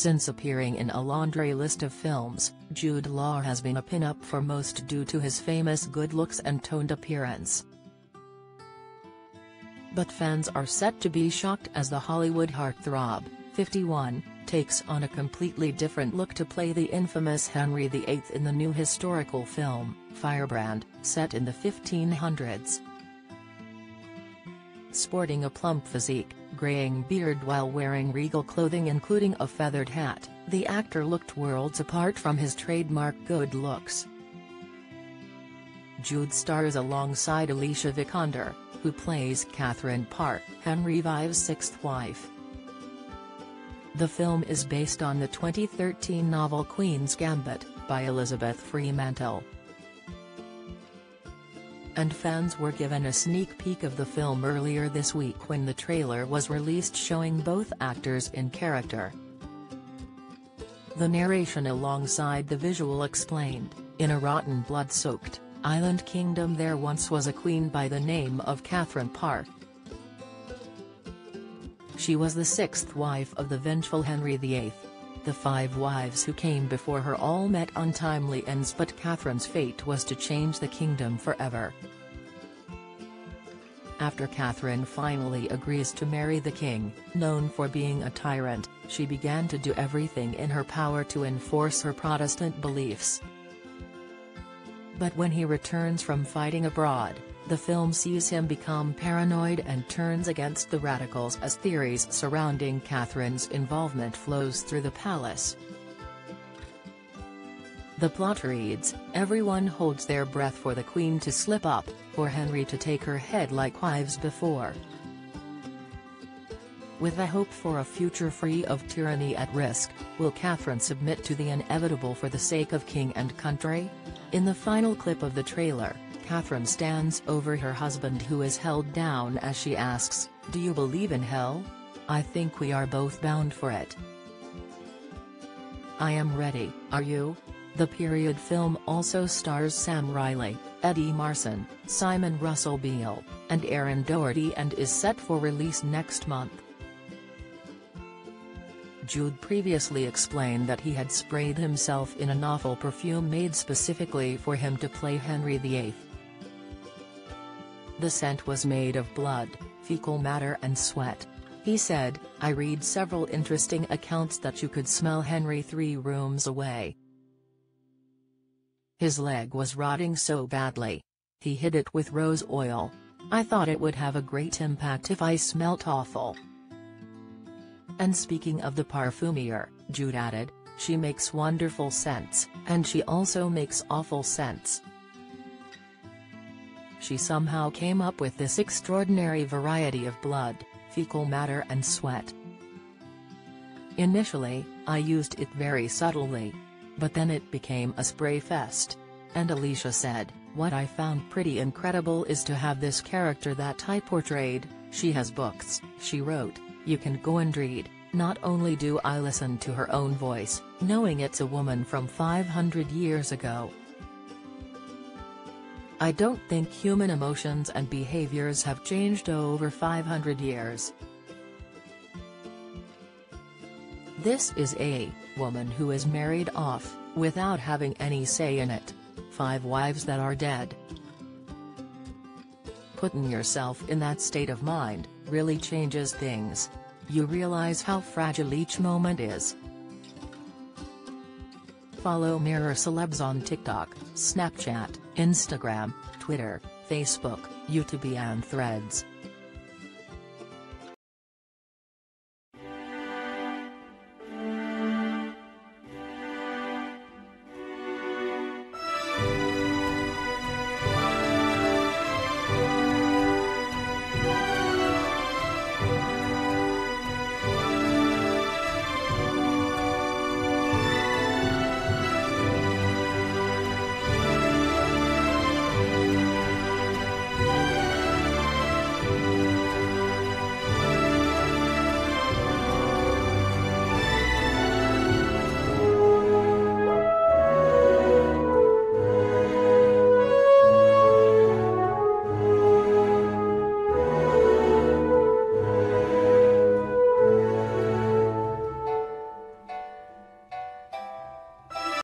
Since appearing in a laundry list of films, Jude Law has been a pin-up for most due to his famous good looks and toned appearance. But fans are set to be shocked as the Hollywood heartthrob, 51, takes on a completely different look to play the infamous Henry VIII in the new historical film, Firebrand, set in the 1500s. Sporting a plump physique, graying beard while wearing regal clothing including a feathered hat, the actor looked worlds apart from his trademark good looks. Jude stars alongside Alicia Vikander, who plays Catherine Parr, Henry V's sixth wife. The film is based on the 2013 novel Queen's Gambit, by Elizabeth Fremantle and fans were given a sneak peek of the film earlier this week when the trailer was released showing both actors in character. The narration alongside the visual explained, in a rotten blood-soaked, island kingdom there once was a queen by the name of Catherine Parr. She was the sixth wife of the vengeful Henry VIII. The five wives who came before her all met untimely ends but Catherine's fate was to change the kingdom forever. After Catherine finally agrees to marry the king, known for being a tyrant, she began to do everything in her power to enforce her Protestant beliefs. But when he returns from fighting abroad, the film sees him become paranoid and turns against the radicals as theories surrounding Catherine's involvement flows through the palace. The plot reads, everyone holds their breath for the Queen to slip up, for Henry to take her head like wives before. With the hope for a future free of tyranny at risk, will Catherine submit to the inevitable for the sake of king and country? In the final clip of the trailer, Catherine stands over her husband who is held down as she asks, Do you believe in hell? I think we are both bound for it. I am ready, are you? The period film also stars Sam Riley, Eddie Marsan, Simon Russell Beale, and Erin Doherty and is set for release next month. Jude previously explained that he had sprayed himself in an awful perfume made specifically for him to play Henry VIII. The scent was made of blood, fecal matter and sweat. He said, I read several interesting accounts that you could smell Henry three rooms away. His leg was rotting so badly. He hid it with rose oil. I thought it would have a great impact if I smelt awful. And speaking of the parfumier, Jude added, she makes wonderful scents, and she also makes awful scents she somehow came up with this extraordinary variety of blood, fecal matter and sweat. Initially, I used it very subtly. But then it became a spray fest. And Alicia said, what I found pretty incredible is to have this character that I portrayed, she has books, she wrote, you can go and read, not only do I listen to her own voice, knowing it's a woman from 500 years ago, I don't think human emotions and behaviors have changed over 500 years. This is a woman who is married off, without having any say in it. Five wives that are dead. Putting yourself in that state of mind, really changes things. You realize how fragile each moment is. Follow Mirror Celebs on TikTok, Snapchat, Instagram, Twitter, Facebook, YouTube and Threads.